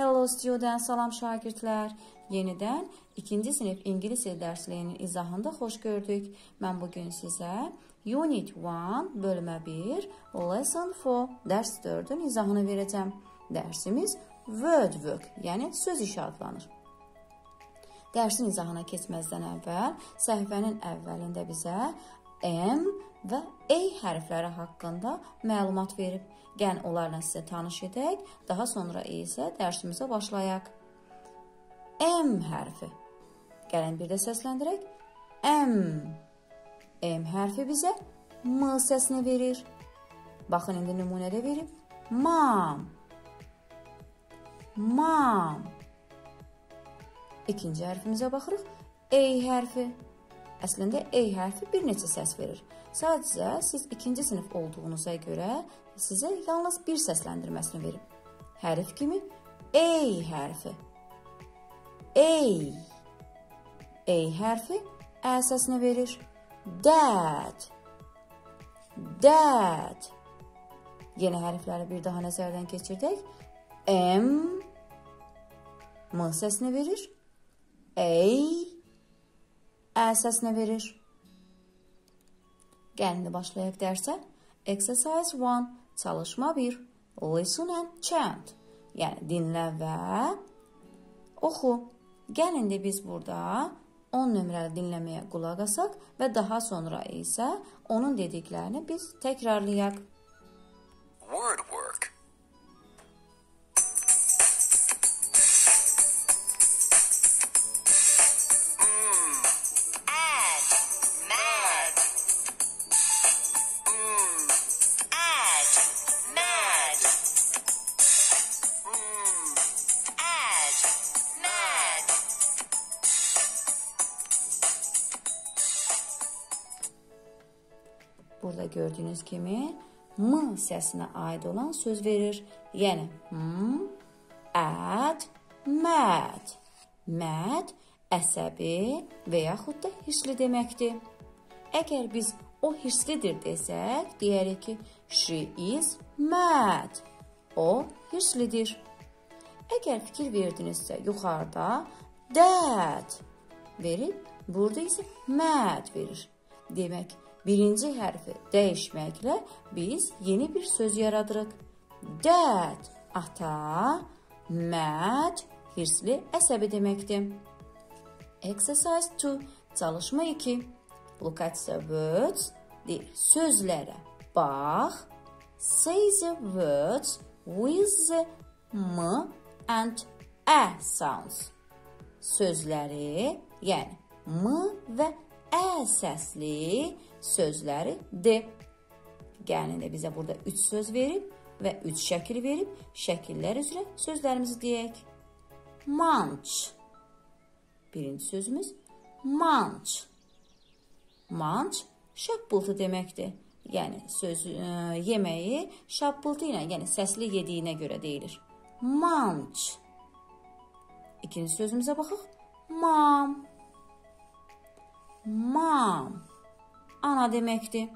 Hello students, salam şagirdlər. Yenidən 2-ci sinif ingilis dil dərsliyinin izahında xoş gördük. Mən bu gün sizə Unit 1, bölmə 1, Lesson 4, dərs 4-ün izahını verəcəm. Dərsimiz word work, yəni söz işi adlanır. Dərsin izahına keçməzdən əvvəl səhifənin əvvəlində bizə M və A hərfləri haqqında məlumat verib. Gəlin onlarla sizə tanış edək, daha sonra isə dərsimizə başlayaq. M hərfi. Gəlin bir də səsləndirək. M. M hərfi bizə M səsini verir. Baxın, indi nümunədə verib. Mam. Mam. İkinci hərfimizə baxırıq. A hərfi. Əslində A hərfi bir neçə səs verir. Sadəcə siz ikinci sinif olduğunuza görə sizə yalnız bir səsləndirməsini verib. Hərf kimi A hərfi. A. A hərfi ə səsini verir. Dad. Dad. Yeni hərfləri bir daha nəzərdən keçirdək. M M səsini verir. A ə səsinə verir. Gəlin də başlayaq dərsə. Exercise 1, çalışma 1. Listen and chant. Yəni dinlə və oxu. Gəlin də biz burada 10 nömrəli dinləməyə qulaq asaq və daha sonra isə onun dediklərini biz təkrarlayaq. Burada gördüyünüz kimi m səsinə aid olan söz verir. Yəni m, add, mad. Mad əsəbi və yaxud da hissli deməkdir. Əgər biz o hisslidir desək, deyərik ki, she is mad. O hisslidir. Əgər fikir verdinizsə, yuxarıda dad verib, burada isə mad verir. Demək, birinci hərfi dəyişməklə biz yeni bir söz yaradırıq. Dad ata, mad hirsli, əsəbi deməkdir. Exercise 2, çalışma 2. Look at the words, deyir, sözlərə bax. Say the words with the m and ə sounds. Sözləri, yəni m və ə səsli sözləri de. Gəlin də bizə burada 3 söz verib və 3 şəkil verib. Şəkillər üzrə sözlərimizi deyək. Munch. Birinci sözümüz munch. Munch şappıltı deməkdir. Yəni söz ə, yeməyi şappıltı ilə, yəni səsli yediyinə görə deyilir. Munch. İkinci sözümüzə baxaq. Mom. Ana deməkdir.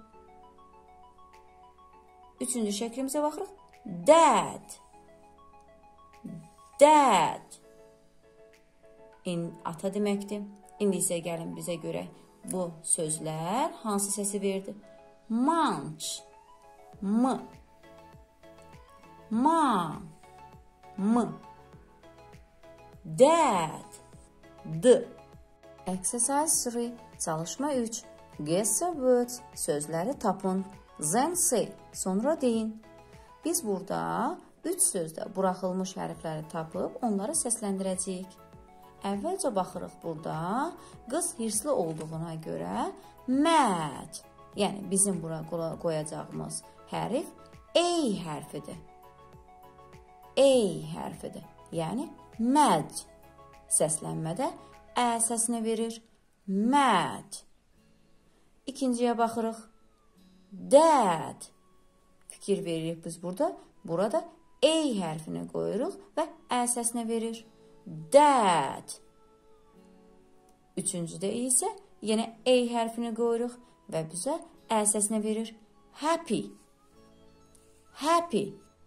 Üçüncü şəklimizə baxırıq. Dad. Dad. İn ata deməkdir. İndi isə gəlin bizə görə bu sözlər hansı səsi verdi? Munch. M. Ma. M. Dad. D. Exercise 3. Çalışma 3. Guess the words. Sözləri tapın. Then say. Sonra deyin. Biz burada 3 sözdə buraxılmış hərfləri tapıb onları səsləndirəcəyik. Əvvəlcə baxırıq burada. Qız hirsli olduğuna görə mad. Yəni bizim bura qoyacağımız hərf A hərfidir. A hərfidir. Yəni mad. Səslənmədə ə səsini verir. Mad. İkinciyə baxırıq. Dad. Fikir veririk biz burada. Burada A hərfini qoyuruq və ə səsini verir. Dad. Üçüncüdə isə yenə A hərfini qoyuruq və bizə ə səsini verir. Happy. Happy.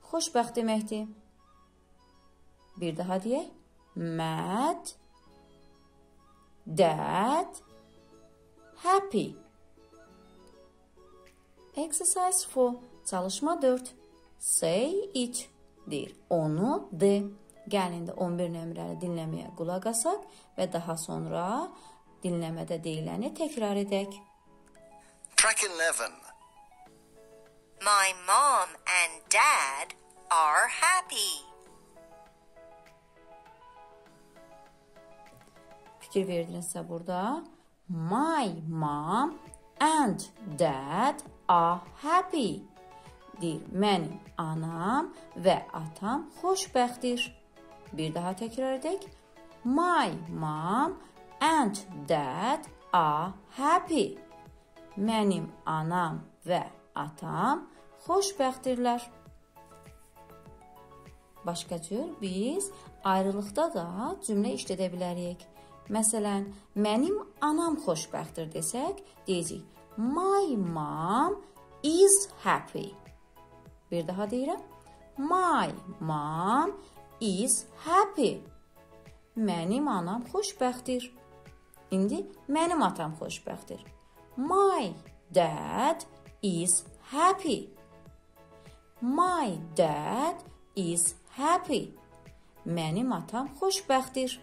Xoşbəxt deməkdir. Bir daha deyək. Mad, dad, happy. Exercise 4. Çalışma 4. Say it. Deyir. Onu de. Gəlin də 11 nömrəli dinləməyə qulaq asaq və daha sonra dinləmədə deyiləni təkrar edək. Track 11. My mom and dad are happy. Fikir verdinizsə burada my mom and dad are happy. Deyir, mənim anam və atam xoşbəxtdir. Bir daha təkrar edək. My mom and dad are happy. Mənim anam və atam xoşbəxtdirlər. Başqa cür biz ayrılıqda da cümlə işlədə bilərik. Məsələn, mənim anam xoşbəxtdir desək, deyəcəyik: My mom is happy. Bir daha deyirəm. My mom is happy. Mənim anam xoşbəxtdir. İndi mənim atam xoşbəxtdir. My dad is happy. My dad is happy. Mənim atam xoşbəxtdir.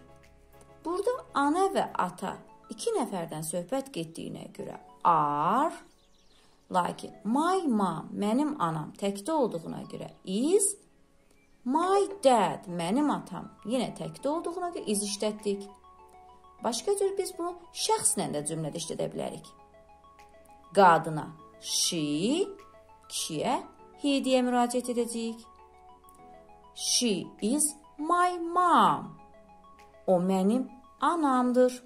Burada ana və ata iki nəfərdən söhbət getdiyinə görə are lakin my mom mənim anam təkdə olduğuna görə is my dad mənim atam yenə təkdə olduğuna görə is işlətdik. Başqa cür biz bunu şəxslə də cümlədə işlədə bilərik. Qadına she, kişiyə he deyə müraciət edəcəyik. She is my mom. O mənim anamdır.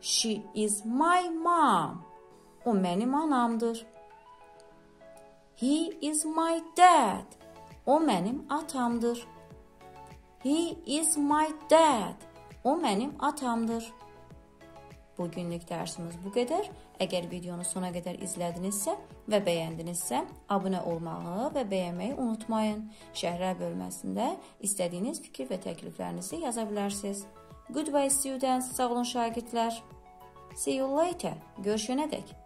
She is my mom. O mənim anamdır. He is my dad. O mənim atamdır. He is my dad. O mənim atamdır. Bu günlük dərsimiz bu qədər. Əgər videonu sona qədər izlədinizsə və bəyəndinizsə, abunə olmağı və bəyənməyi unutmayın. Şərhlər bölməsində istədiyiniz fikir və təkliflərinizi yaza bilərsiniz. Goodbye students, sağ olun şagirdlər. See you later. Görüşənədək.